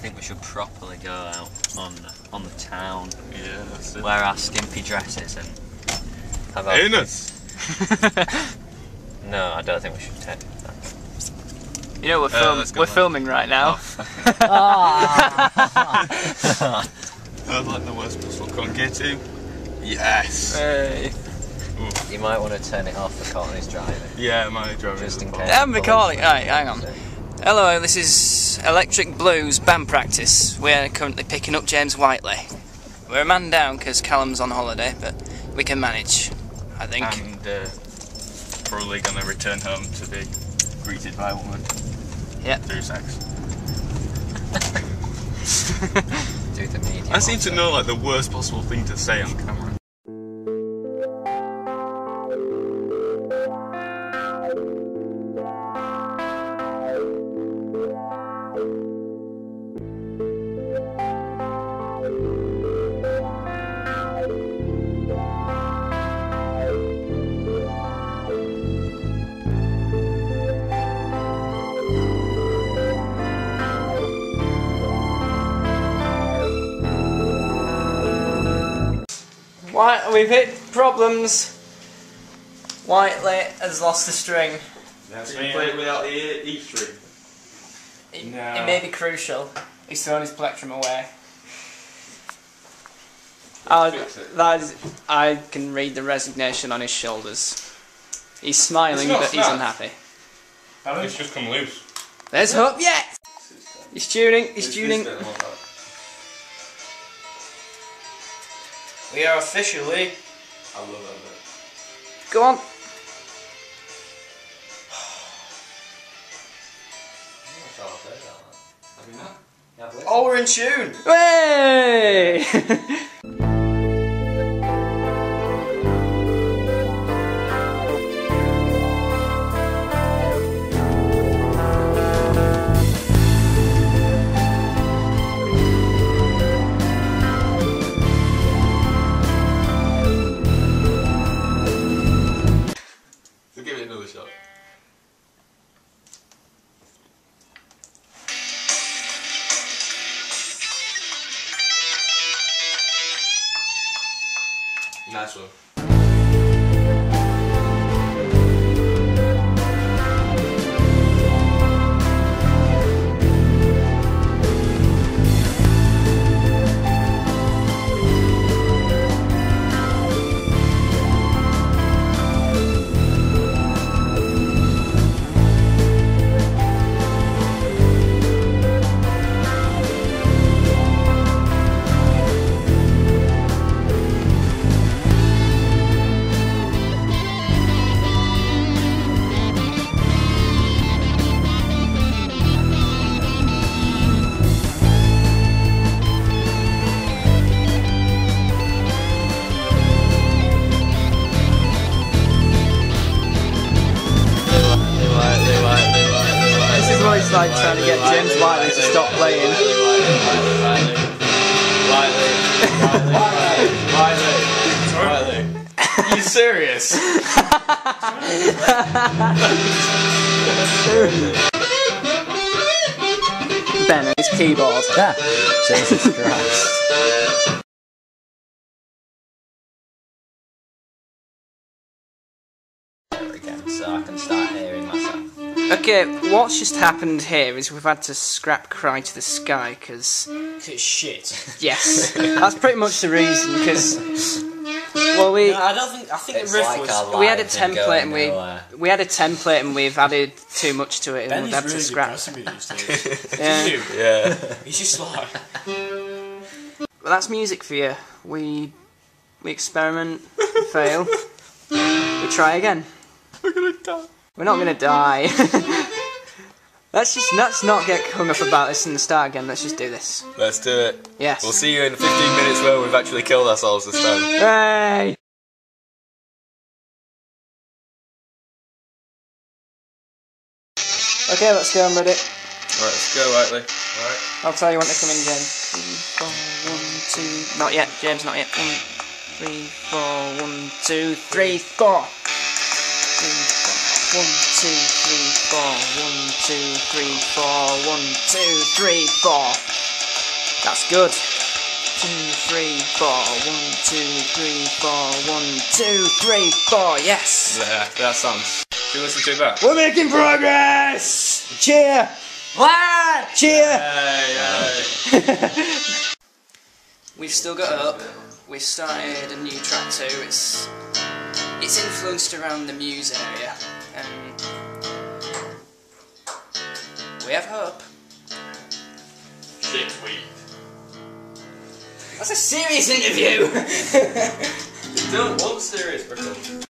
think we should properly go out on on the town, Yeah, that's it. wear our skimpy dresses, and have our. Anus! No, I don't think we should take that. You know we're, Uh, film- let's we're back. filming right now. That's like the worst possible. Come on, gear. Yes! Hey. You might want to turn it off for Courtney's driving, Yeah, my driving just is in case. problem. I'm the police recording. Right, hang on. See. Hello, this is Electric Blue's band practice. We're currently picking up James Whiteley. We're a man down because Callum's on holiday, but we can manage, I think. And uh, probably gonna return home to be greeted by a woman. Yep. Through sex. Do the medium. I seem to know like the worst possible thing to say on camera. White, we've hit problems. Whiteley has lost the string. That's Can you play it without the E, string? It, No. it may be crucial. He's thrown his plectrum away. I, that is, I can read the resignation on his shoulders. He's smiling, It's not but he's snapped. unhappy. It's just come loose. There's hope yet! He's tuning, he's tuning. We are officially. I love that bit. Go on. Oh, we're in tune. Way! Nice one. This it's like trying to get James Whiteley to stop playing. Are you serious? Ben and his keyboard. Yeah. Jesus Christ. Okay, what's just happened here is we've had to scrap Cry to the Sky because, It's shit. yes, that's pretty much the reason because, well, we. No, I don't think. I think the riff like was. we had a template and we nowhere. we had a template and we've added too much to it and we've had really to scrap. depressing me these days. Yeah. You? Yeah. He's just like. Well, that's music for you. We we experiment, fail, we try again. We're gonna die. We're not gonna die. let's just let's not get hung up about this in the start again. Let's just do this. Let's do it. Yes. We'll see you in 15 minutes where we've actually killed ourselves this time. Hey. Okay, let's go. I'm ready. Right, let's go, Whiteley. Alright. I'll tell you when to come in, James. Three, four, one, two. Not yet, James. Not yet. One, three, four, one, two, three, four. Three, four. One, two, three, four. One, two, three, four. One, two, three, four. That's good. Two, three, four. One, two, three, four. One, two, three, four. Yes. Yeah, that sounds. Do you listen to that? We're making progress. Cheer. What? Cheer. Hey, We've still got up. We've started a new track too. It's it's influenced around the Muse area, we have hope. Six weeks. That's a serious interview. Don't want serious, Brickle.